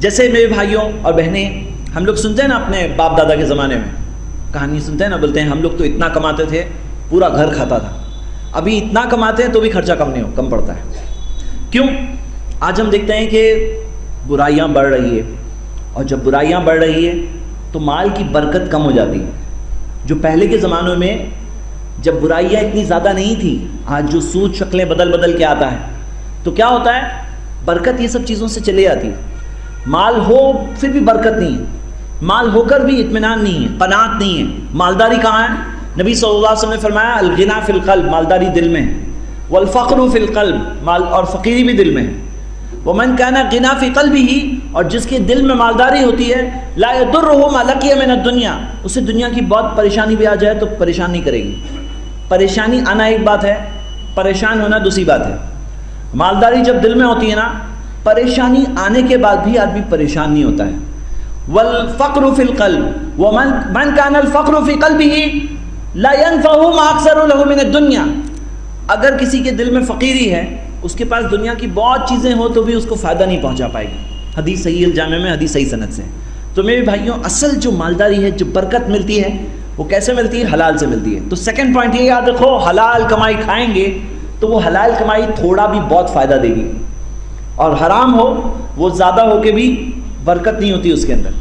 जैसे मेरे भाइयों और बहनें, हम लोग सुनते हैं ना अपने बाप दादा के ज़माने में। कहानी सुनते हैं ना, बोलते हैं, हम लोग तो इतना कमाते थे, पूरा घर खाता था। अभी इतना कमाते हैं तो भी खर्चा कम नहीं हो, कम पड़ता है। क्यों? आज हम देखते हैं कि बुराइयाँ बढ़ रही है। और जब बुराइयाँ बढ़ रही है तो माल की बरकत कम हो जाती है। जो पहले के ज़मानों में, जब बुराइयाँ इतनी ज़्यादा नहीं थी, आज जो सूद शक्लें बदल बदल के आता है तो क्या होता है? बरकत ये सब चीज़ों से चली जाती है। माल हो, फिर भी बरकत नहीं है। माल होकर भी इतमान नहीं है कनात नहीं है। मालदारी कहाँ है? नबी सल्लल्लाहु अलैहि वसल्लम ने फरमाया, अलगिना फिल कल्ब मालदारी दिल में है। वलफ़र फिल कल्ब माल और फ़कीरी भी दिल में है। वो मन कहना गिना फ़ी कल्ब ही और जिसके दिल में मालदारी होती है लादुर हो मालकिया मैंने दुनिया उसे दुनिया की बहुत परेशानी भी आ जाए तो परेशान नहीं करेगी। परेशानी आना एक बात है, परेशान होना दूसरी बात है। मालदारी जब दिल में होती है ना परेशानी आने के बाद भी आदमी परेशान नहीं होता है। वल फ़क्र फ़िल कल्ब। व मन मन कान फ़क्र फ़ी कल्ब ही। लायन फ़हूम अक्सर दुनिया। अगर किसी के दिल में फ़कीरी है उसके पास दुनिया की बहुत चीज़ें हो तो भी उसको फ़ायदा नहीं पहुँचा पाएगी। हदीस सही जामे में, हदीस सही सनत से। तो मेरे भाइयों, असल जो मालदारी है, जो बरकत मिलती है, वो कैसे मिलती है? हलाल से मिलती है। तो सेकंड पॉइंट ये याद रखो, हलाल कमाई खाएँगे तो वो हलाल कमाई थोड़ा भी बहुत फ़ायदा देगी। और हराम हो वो ज़्यादा हो के भी बरकत नहीं होती उसके अंदर।